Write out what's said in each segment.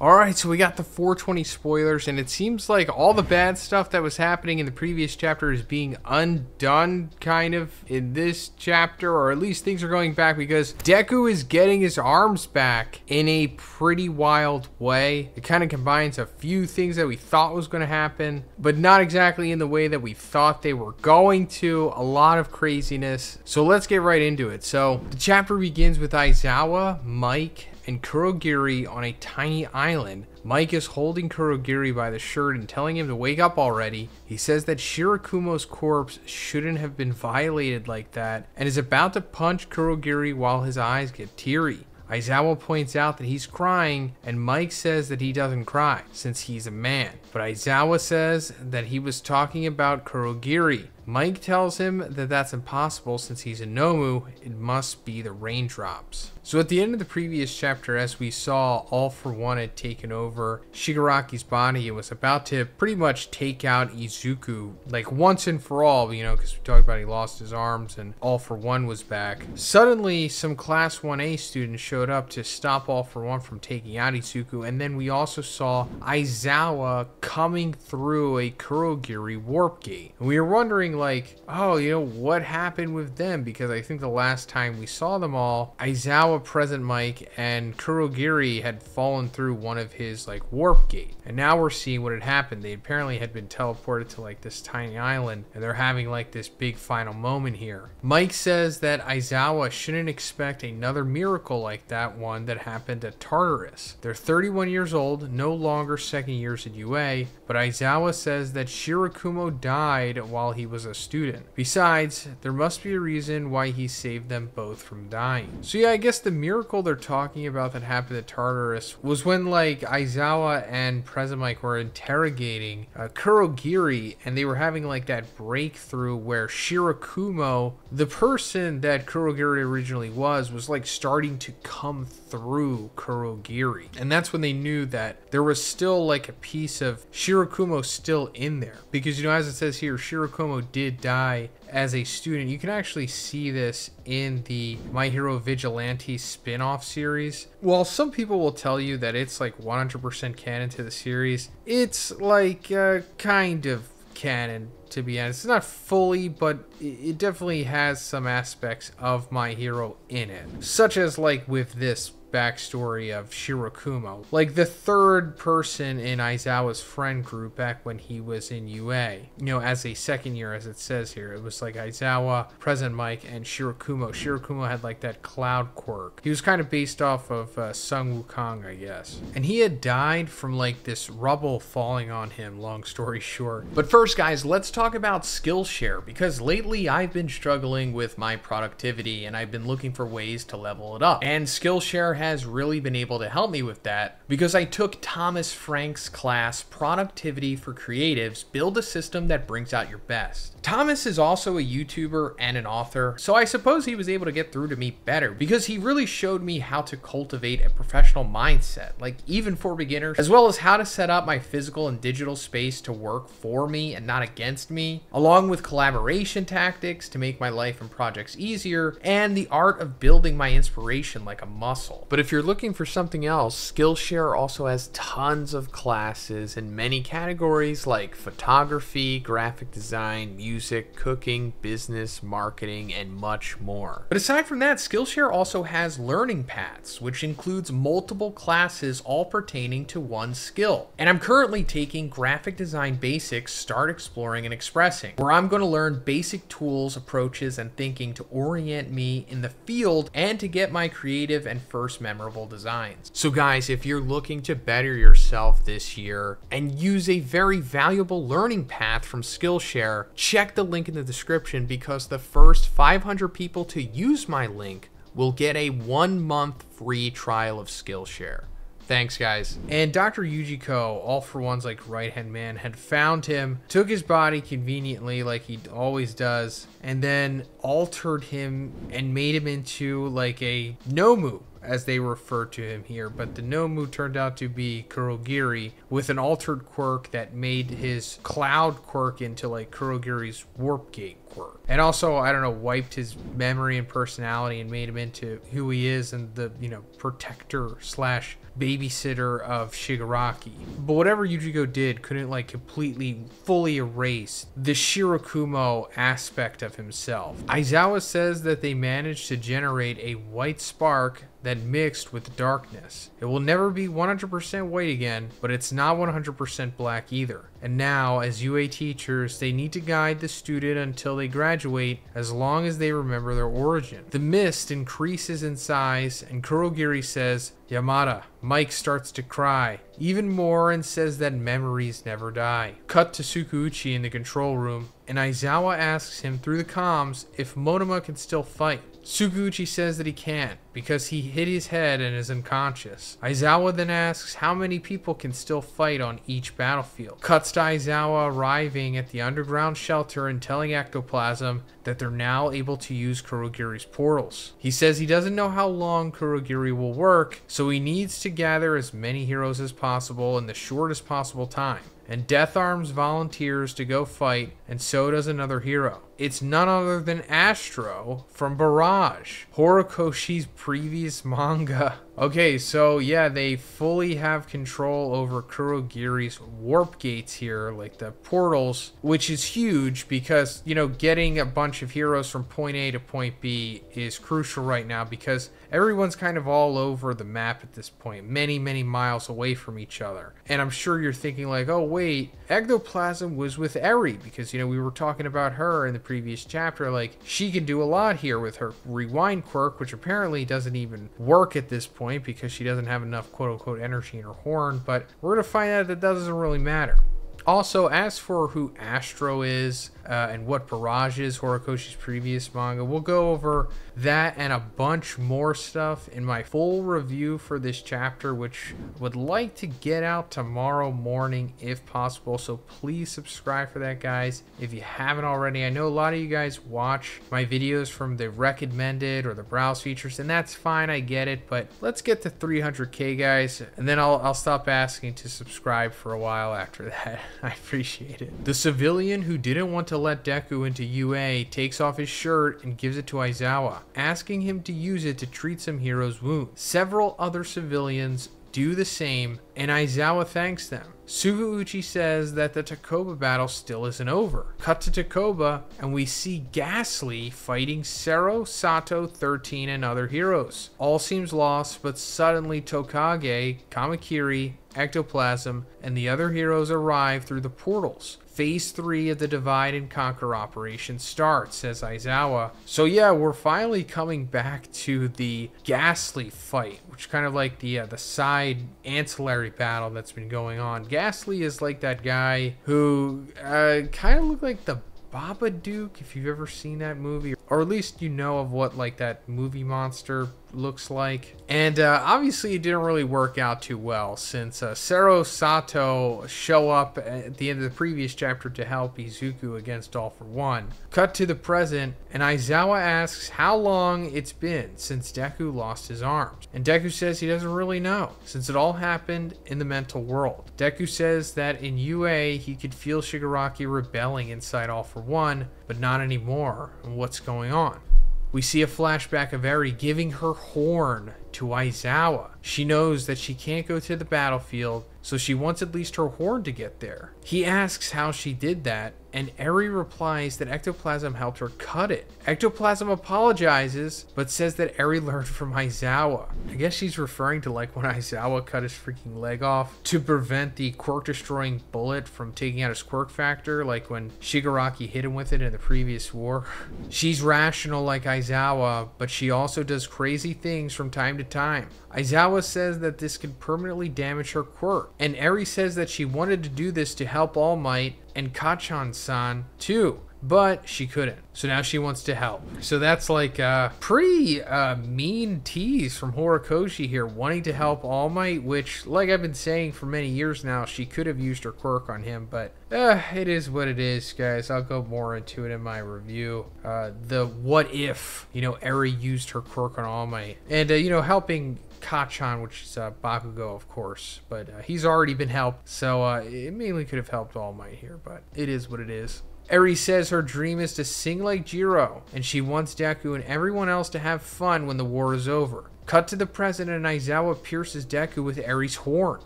Alright, so we got the 420 spoilers, and it seems like all the bad stuff that was happening in the previous chapter is being undone, kind of, in this chapter, or at least things are going back because Deku is getting his arms back in a pretty wild way. It kind of combines a few things that we thought was going to happen, but not exactly in the way that we thought they were going to. A lot of craziness. So let's get right into it. So the chapter begins with Aizawa, Mike, and Kurogiri on a tiny island. Mike is holding Kurogiri by the shirt and telling him to wake up already. He says that Shirakumo's corpse shouldn't have been violated like that and is about to punch Kurogiri while his eyes get teary. Aizawa points out that he's crying, and Mike says that he doesn't cry since he's a man. But Aizawa says that he was talking about Kurogiri. Mike tells him that that's impossible since he's a Nomu, it must be the raindrops. So at the end of the previous chapter, as we saw, All for One had taken over Shigaraki's body and was about to pretty much take out Izuku, like once and for all, you know, because we talked about he lost his arms and All for One was back. Suddenly, some Class 1A students showed up to stop All for One from taking out Izuku, and then we also saw Aizawa coming through a Kurogiri warp gate. And we were wondering, like, oh, you know, what happened with them? Because I think the last time we saw them all, Aizawa, Present Mike, and Kurogiri had fallen through one of his, like, warp gate. And now we're seeing what had happened. They apparently had been teleported to, like, this tiny island, and they're having, like, this big final moment here. Mike says that Aizawa shouldn't expect another miracle like that one that happened at Tartarus. They're 31 years old, no longer second years at UA, but Aizawa says that Shirakumo died while he was a student. Besides, there must be a reason why he saved them both from dying. So yeah, I guess the miracle they're talking about that happened at Tartarus was when like Aizawa and Present Mike were interrogating uh, Kurogiri and they were having like that breakthrough where Shirakumo, the person that Kurogiri originally was, was like starting to come through Kurogiri. And that's when they knew that there was still like a piece of Shirakumo still in there. Because, you know, as it says here, Shirakumo did die as a student. You can actually see this in the My Hero Vigilante spin off series. While some people will tell you that it's like 100% canon to the series, it's like uh, kind of canon to be honest. It's not fully, but it definitely has some aspects of My Hero in it. Such as like with this backstory of Shirakumo. Like the third person in Aizawa's friend group back when he was in UA. You know, as a second year, as it says here. It was like Aizawa, Present Mike, and Shirakumo. Shirakumo had like that cloud quirk. He was kind of based off of uh, Sun Wukong, I guess. And he had died from like this rubble falling on him, long story short. But first, guys, let's talk about Skillshare because lately I've been struggling with my productivity and I've been looking for ways to level it up. And Skillshare has really been able to help me with that because I took Thomas Frank's class, Productivity for Creatives Build a System That Brings Out Your Best. Thomas is also a YouTuber and an author, so I suppose he was able to get through to me better because he really showed me how to cultivate a professional mindset, like even for beginners, as well as how to set up my physical and digital space to work for me and not against me, along with collaboration tactics to make my life and projects easier, and the art of building my inspiration like a muscle. But if you're looking for something else, Skillshare also has tons of classes in many categories like photography, graphic design, music, cooking, business, marketing, and much more. But aside from that, Skillshare also has learning paths, which includes multiple classes all pertaining to one skill. And I'm currently taking graphic design basics, start exploring and expressing, where I'm going to learn basic tools, approaches, and thinking to orient me in the field and to get my creative and first memorable designs. So guys, if you're looking to better yourself this year and use a very valuable learning path from Skillshare, check the link in the description because the first 500 people to use my link will get a one month free trial of Skillshare. Thanks, guys. And Dr. Ujiko, all for one's like right hand man, had found him, took his body conveniently, like he always does, and then altered him and made him into like a Nomu as they refer to him here, but the Nomu turned out to be Kurogiri with an altered quirk that made his cloud quirk into like Kurogiri's warp gate quirk. And also, I don't know, wiped his memory and personality and made him into who he is and the, you know, protector slash babysitter of Shigaraki. But whatever Ujiko did couldn't like completely fully erase the Shirakumo aspect of himself. Aizawa says that they managed to generate a white spark that mixed with darkness. It will never be 100% white again, but it's not 100% black either. And now, as UA teachers, they need to guide the student until they graduate as long as they remember their origin. The mist increases in size, and Kurogiri says, Yamada, Mike starts to cry, even more, and says that memories never die. Cut to Tsukauchi in the control room, and Aizawa asks him through the comms if Monoma can still fight. Tsukauchi says that he can't because he hit his head and is unconscious. Aizawa then asks how many people can still fight on each battlefield. Cuts to Aizawa arriving at the underground shelter and telling Ectoplasm that they're now able to use Kurogiri's portals. He says he doesn't know how long Kurogiri will work, so he needs to gather as many heroes as possible in the shortest possible time and Death Arms volunteers to go fight, and so does another hero. It's none other than Astro from Barrage, Horikoshi's previous manga. Okay, so yeah, they fully have control over Kurogiri's warp gates here, like the portals, which is huge because, you know, getting a bunch of heroes from point A to point B is crucial right now because everyone's kind of all over the map at this point, many, many miles away from each other. And I'm sure you're thinking, like, oh, wait, Ectoplasm was with Eri because, you know, we were talking about her in the previous chapter. Like, she can do a lot here with her rewind quirk, which apparently doesn't even work at this point because she doesn't have enough quote unquote energy in her horn. But we're going to find out that doesn't really matter. Also, as for who Astro is uh, and what Barrage is, Horikoshi's previous manga, we'll go over that and a bunch more stuff in my full review for this chapter, which would like to get out tomorrow morning if possible. So please subscribe for that, guys, if you haven't already. I know a lot of you guys watch my videos from the recommended or the browse features, and that's fine. I get it, but let's get to 300k, guys, and then I'll, I'll stop asking to subscribe for a while after that. I appreciate it. The civilian who didn't want to let Deku into UA takes off his shirt and gives it to Aizawa, asking him to use it to treat some hero's wounds. Several other civilians do the same, and Aizawa thanks them. Tsukauchi says that the Takoba battle still isn't over. Cut to Takoba, and we see Ghastly fighting Sero, Sato, 13, and other heroes. All seems lost, but suddenly Tokage, Kamakiri, Ectoplasm, and the other heroes arrive through the portals. Phase 3 of the Divide and Conquer operation starts, says Aizawa. So yeah, we're finally coming back to the Ghastly fight, which kind of like the uh, the side ancillary battle that's been going on. Ghastly is like that guy who uh, kind of looked like the Babadook, if you've ever seen that movie, or at least you know of what like that movie monster looks like. And uh, obviously, it didn't really work out too well since uh, Sero Sato show up at the end of the previous chapter to help Izuku against All for One. Cut to the present, and Aizawa asks how long it's been since Deku lost his arms. And Deku says he doesn't really know, since it all happened in the mental world. Deku says that in UA, he could feel Shigaraki rebelling inside All for One, but not anymore, and what's going on. We see a flashback of Eri giving her horn to Aizawa. She knows that she can't go to the battlefield, so she wants at least her horn to get there. He asks how she did that, and Eri replies that Ectoplasm helped her cut it. Ectoplasm apologizes, but says that Eri learned from Aizawa. I guess she's referring to like when Aizawa cut his freaking leg off to prevent the quirk destroying bullet from taking out his quirk factor, like when Shigaraki hit him with it in the previous war. She's rational like Aizawa, but she also does crazy things from time to time. Aizawa says that this could permanently damage her quirk, and Eri says that she wanted to do this to help All Might and Kacchan-san too, but she couldn't. So now she wants to help. So that's like a pretty uh, mean tease from Horikoshi here, wanting to help All Might, which, like I've been saying for many years now, she could have used her quirk on him, but uh, it is what it is, guys. I'll go more into it in my review. Uh, the what if, you know, Eri used her quirk on All Might. And, uh, you know, helping Kacchan, which is uh, Bakugo, of course, but uh, he's already been helped, so uh, it mainly could have helped All Might here, but it is what it is. Eri says her dream is to sing like Jiro, and she wants Deku and everyone else to have fun when the war is over. Cut to the present and Aizawa pierces Deku with Eri's horn.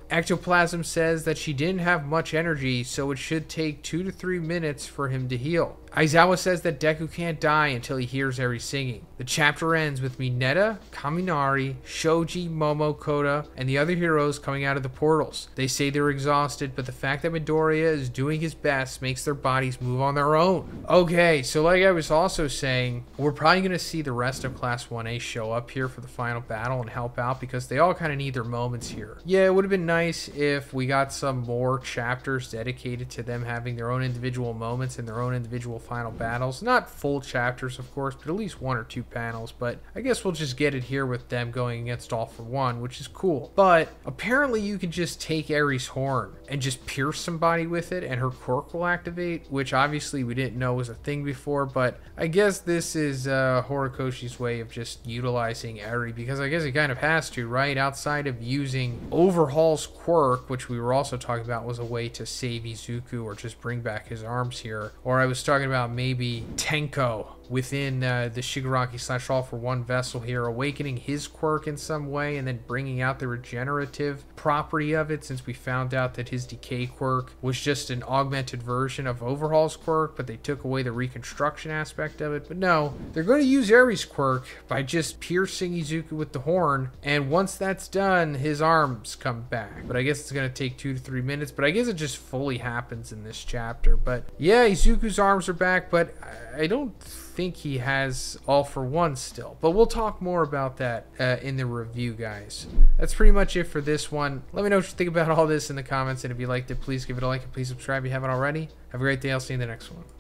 Ectoplasm says that she didn't have much energy, so it should take two to three minutes for him to heal. Aizawa says that Deku can't die until he hears Eri singing. The chapter ends with Mineta, Kaminari, Shoji, Momo, Kota, and the other heroes coming out of the portals. They say they're exhausted, but the fact that Midoriya is doing his best makes their bodies move on their own. Okay, so like I was also saying, we're probably going to see the rest of Class 1A show up here for the final battle and help out because they all kind of need their moments here. Yeah, it would have been nice if we got some more chapters dedicated to them having their own individual moments and their own individual final battles. Not full chapters, of course, but at least one or two panels. But I guess we'll just get it here with them going against All for One, which is cool. But apparently, you can just take Eri's horn and just pierce somebody with it, and her quirk will activate, which obviously we didn't know was a thing before. But I guess this is uh, Horikoshi's way of just utilizing Eri because I guess he kind of has to, right? Outside of using Overhaul's quirk, which we were also talking about was a way to save Izuku or just bring back his arms here. Or I was talking about maybe Tenko within uh, the Shigaraki slash All for One vessel here, awakening his quirk in some way and then bringing out the regenerative property of it since we found out that his decay quirk was just an augmented version of Overhaul's quirk, but they took away the reconstruction aspect of it. But no, they're going to use Eri's quirk by just piercing Izuku with the horn, and once that's done, his arms come back. But I guess it's going to take two to three minutes, but I guess it just fully happens in this chapter. But yeah, Izuku's arms are back, but I don't think he has all for one still. But we'll talk more about that uh, in the review, guys. That's pretty much it for this one. Let me know what you think about all this in the comments. And if you liked it, please give it a like and please subscribe if you haven't already. Have a great day. I'll see you in the next one.